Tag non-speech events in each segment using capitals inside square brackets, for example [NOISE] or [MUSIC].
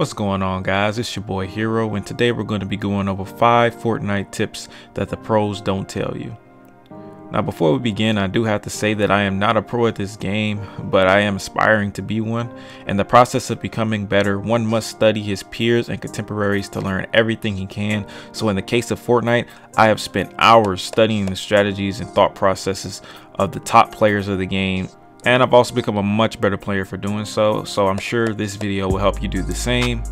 What's going on guys, it's your boy Hero and today we're going to be going over 5 Fortnite tips that the pros don't tell you. Now before we begin I do have to say that I am not a pro at this game but I am aspiring to be one. In the process of becoming better one must study his peers and contemporaries to learn everything he can. So in the case of Fortnite I have spent hours studying the strategies and thought processes of the top players of the game and I've also become a much better player for doing so so I'm sure this video will help you do the same.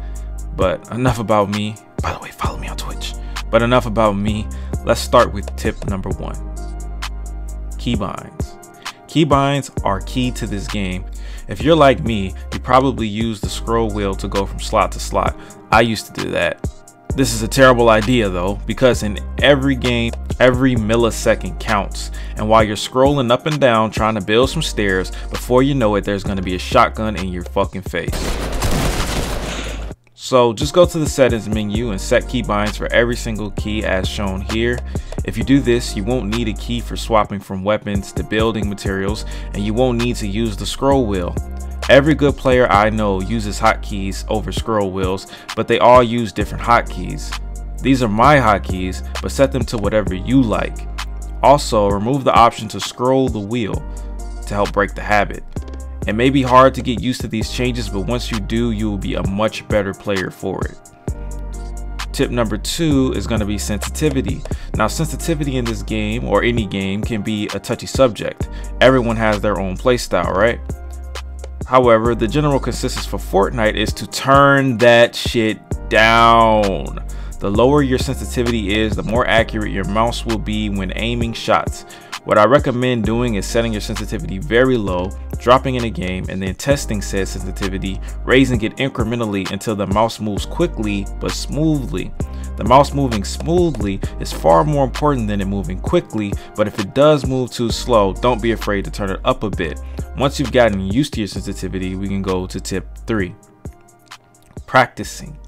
But enough about me. By the way follow me on Twitch. But enough about me. Let's start with tip number one. Keybinds. Keybinds are key to this game. If you're like me you probably use the scroll wheel to go from slot to slot. I used to do that. This is a terrible idea though because in every game Every millisecond counts. And while you're scrolling up and down trying to build some stairs, before you know it, there's to be a shotgun in your fucking face. So just go to the settings menu and set key keybinds for every single key as shown here. If you do this, you won't need a key for swapping from weapons to building materials and you won't need to use the scroll wheel. Every good player I know uses hotkeys over scroll wheels, but they all use different hotkeys. These are my hotkeys, but set them to whatever you like. Also, remove the option to scroll the wheel to help break the habit. It may be hard to get used to these changes, but once you do, you will be a much better player for it. Tip number two is going to be sensitivity. Now, sensitivity in this game or any game can be a touchy subject. Everyone has their own playstyle, right? However, the general consensus for Fortnite is to turn that shit down. The lower your sensitivity is, the more accurate your mouse will be when aiming shots. What I recommend doing is setting your sensitivity very low, dropping in a game, and then testing said sensitivity, raising it incrementally until the mouse moves quickly but smoothly. The mouse moving smoothly is far more important than it moving quickly, but if it does move too slow, don't be afraid to turn it up a bit. Once you've gotten used to your sensitivity, we can go to tip 3. Practicing.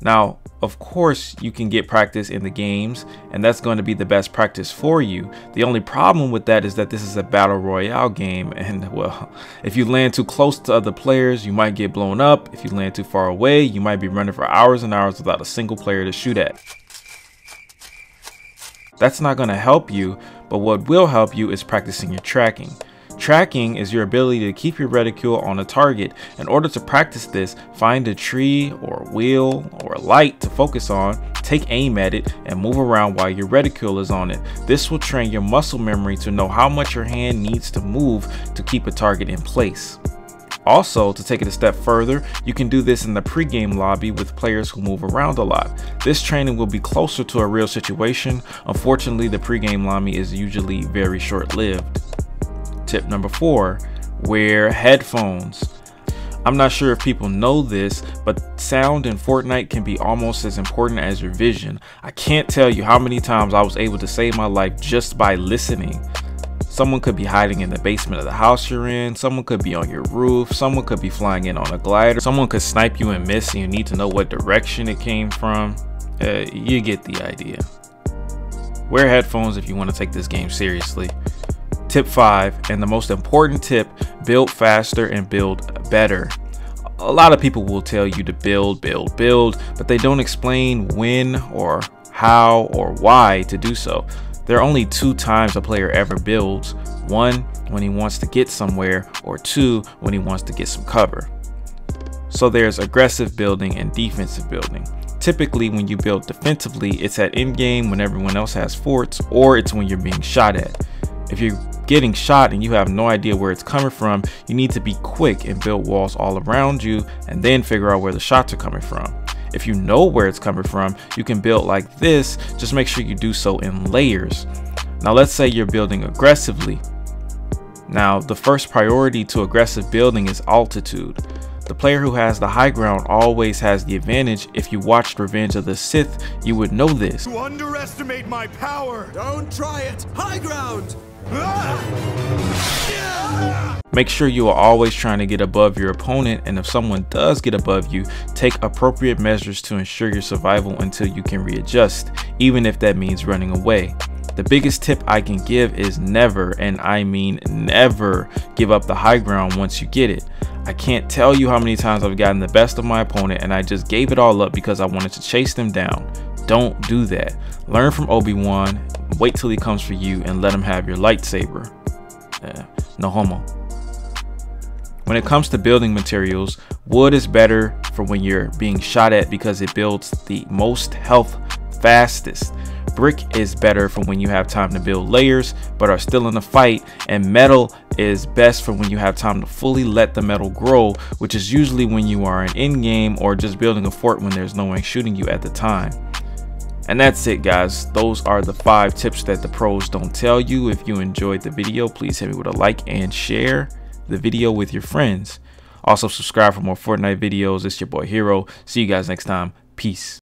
Now, of course, you can get practice in the games, and that's going to be the best practice for you. The only problem with that is that this is a battle royale game, [LAUGHS] and well, if you land too close to other players, you might get blown up. If you land too far away, you might be running for hours and hours without a single player to shoot at. That's not going to help you, but what will help you is practicing your tracking. Tracking is your ability to keep your reticule on a target. In order to practice this, find a tree or a wheel or a light to focus on, take aim at it, and move around while your reticule is on it. This will train your muscle memory to know how much your hand needs to move to keep a target in place. Also, to take it a step further, you can do this in the pregame lobby with players who move around a lot. This training will be closer to a real situation. Unfortunately, the pregame lobby is usually very short-lived. Tip number four, wear headphones. I'm not sure if people know this, but sound in Fortnite can be almost as important as your vision. I can't tell you how many times I was able to save my life just by listening. Someone could be hiding in the basement of the house you're in, someone could be on your roof, someone could be flying in on a glider, someone could snipe you and miss and you need to know what direction it came from. Uh, you get the idea. Wear headphones if you want to take this game seriously. Tip five, and the most important tip build faster and build better. A lot of people will tell you to build, build, build, but they don't explain when or how or why to do so. There are only two times a player ever builds one, when he wants to get somewhere, or two, when he wants to get some cover. So there's aggressive building and defensive building. Typically, when you build defensively, it's at end game when everyone else has forts, or it's when you're being shot at. If you're getting shot and you have no idea where it's coming from, you need to be quick and build walls all around you and then figure out where the shots are coming from. If you know where it's coming from, you can build like this, just make sure you do so in layers. Now let's say you're building aggressively. Now the first priority to aggressive building is altitude. The player who has the high ground always has the advantage. If you watched Revenge of the Sith, you would know this. You underestimate my power! Don't try it! High ground! Make sure you are always trying to get above your opponent and if someone does get above you, take appropriate measures to ensure your survival until you can readjust, even if that means running away. The biggest tip I can give is never, and I mean never, give up the high ground once you get it. I can't tell you how many times I've gotten the best of my opponent and I just gave it all up because I wanted to chase them down. Don't do that. Learn from Obi-Wan, wait till he comes for you, and let him have your lightsaber. Uh, no homo. When it comes to building materials, wood is better for when you're being shot at because it builds the most health fastest. Brick is better for when you have time to build layers but are still in the fight, and metal is best for when you have time to fully let the metal grow, which is usually when you are in in-game or just building a fort when there's no one shooting you at the time. And that's it guys, those are the five tips that the pros don't tell you. If you enjoyed the video, please hit me with a like and share the video with your friends. Also subscribe for more Fortnite videos. It's your boy Hero. See you guys next time. Peace.